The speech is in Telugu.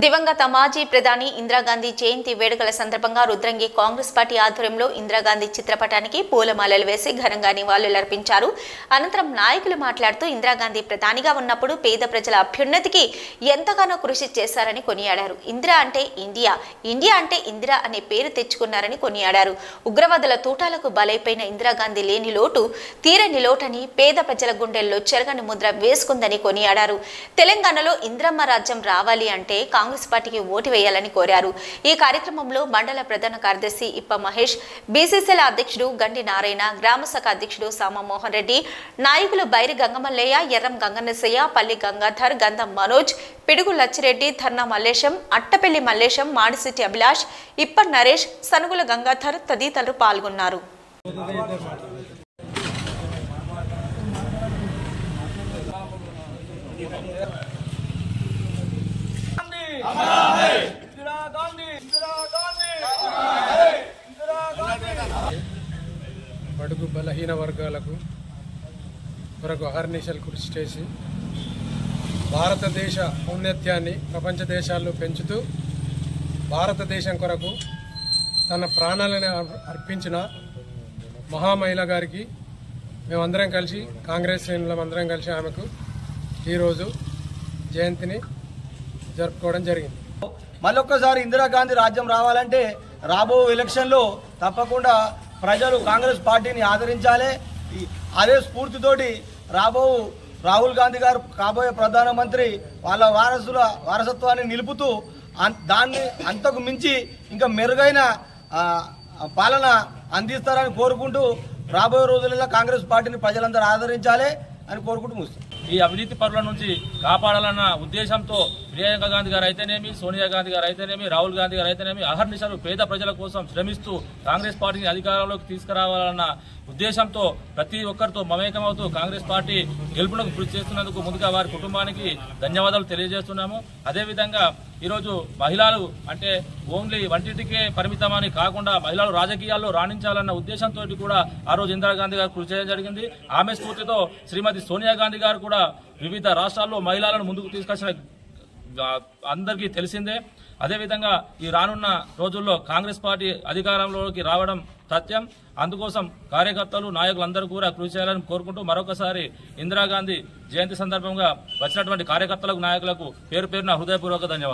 దివంగత మాజీ ప్రధాని ఇందిరాగాంధీ జయంతి వేడుకల సందర్భంగా రుద్రంగి కాంగ్రెస్ పార్టీ ఆధ్వర్యంలో ఇందిరాగాంధీ చిత్రపటానికి పూలమాలలు వేసి ఘనంగా నివాళులర్పించారు. అనంతరం నాయకులు మాట్లాడుతూ ఇందిరాగాంధీ ప్రధానిగా ఉన్నప్పుడు పేద ప్రజల అభ్యున్నతికి ఎంతగానో కృషి చేశారని కొనియాడారు. ఇందిరా అంటే ఇండియా ఇండియా అంటే ఇందిరా అనే పేరు తెచ్చుకున్నారని కొనియాడారు. ఉగ్రవాదుల తూటాలకు బలైపోయిన ఇందిరాగాంధీ లేని లోటు తీరని లోటని పేద ప్రజల గుండెల్లో చెరగని ముద్ర వేసుకుందని కొనియాడారు. తెలంగాణలో ఇందిరమ్మ రాజ్యం రావాలి అంటే కాంగ్రెస్ పార్టీకి ఓటు వేయాలని కోరారు. ఈ కార్యక్రమంలో మండల ప్రధాన కార్యదర్శి ఇప్ప మహేష్ బీసీసీల అధ్యక్షుడు గండి నారాయణ గ్రామశాఖ అధ్యక్షుడు సామమోహన్ రెడ్డి నాయకులు బైరి గంగమల్లయ్య ఎర్రం గంగనసయ్య పల్లి గంగాధర్ గంధం మనోజ్ పిడుగు లచ్చిరెడ్డి ధర్నా మల్లేశం అట్టపల్లి మల్లేశం మాడిసిటి అభిలాష్ ఇప్ప నరేష్ సనుగుల గంగాధర్ తదితరులు పాల్గొన్నారు. गांधी బడుగు బలహీన వర్గాలకు కొరకు అహర్నిశలు కృషి చేసి భారతదేశ ఔన్నత్యాన్ని ప్రపంచ దేశాల్లో పెంచుతూ భారతదేశం కొరకు తన ప్రాణాలను అర్- అర్పించిన మహామహిళ గారికి మేమందరం కలిసి కాంగ్రెస్ శ్రేణులం కలిసి ఆమెకు ఈరోజు జయంతిని జరుపుకోవడం జరిగింది. మళ్ళొక్కసారి ఇందిరాగాంధీ రాజ్యం రావాలంటే రాబో ఎలక్షన్లో తప్పకుండా ప్రజలు కాంగ్రెస్ పార్టీని ఆదరించాలి. అదే స్ఫూర్తితోటి రాబో రాహుల్ గాంధీ గారు కాబోయే ప్రధానమంత్రి వాళ్ళ వారసుల వారసత్వాన్ని నిలుపుతూ అన్- దాన్ని అంతకు మించి ఇంకా మెరుగైన పాలన అందిస్తారని కోరుకుంటూ రాబోయే రోజులలో కాంగ్రెస్ పార్టీని ప్రజలందరూ ఆదరించాలి అని కోరుకుంటూ ముస్తాం ఈ అవినీతి పరుల నుంచి కాపాడాలన్న ఉద్దేశంతో ప్రియాంక గాంధీ గారు అయితేనేమి సోనియా గాంధీ గారు అయితేనేమి రాహుల్ గాంధీ గారు అయితేనేమి అహర్నిశలు పేద ప్రజల కోసం శ్రమిస్తూ కాంగ్రెస్ పార్టీని అధికారంలోకి తీసుకురావాలన్న ఉద్దేశంతో ప్రతి ఒక్కరితో మమేకమవుతూ కాంగ్రెస్ పార్టీ గెలుపులకు కృషి చేస్తున్నందుకు ముందుగా వారి కుటుంబానికి ధన్యవాదాలు తెలియజేస్తున్నాము. అదేవిధంగా ఈరోజు మహిళలు అంటే ఓన్లీ వంటింటికే పరిమితమని కాకుండా మహిళలు రాజకీయాల్లో రాణించాలన్న ఉద్దేశంతో కూడా ఆ రోజు ఇందిరాగాంధీ గారు కృషి చేయడం జరిగింది. ఆమె స్ఫూర్తితో శ్రీమతి సోనియా గాంధీ గారు కూడా వివిధ రాష్ట్రాల్లో మహిళలను ముందుకు తీసుకొచ్చిన అందరికీ తెలిసిందే. అదేవిధంగా ఈ రానున్న రోజుల్లో కాంగ్రెస్ పార్టీ అధికారంలోకి రావడం సత్యం. అందుకోసం కార్యకర్తలు నాయకులందరూ కూడా కృషి చేయాలని కోరుకుంటూ మరొకసారి ఇందిరాగాంధీ జయంతి సందర్భంగా వచ్చినటువంటి కార్యకర్తలకు నాయకులకు పేరు పేరున హృదయపూర్వక ధన్యవాదాలు.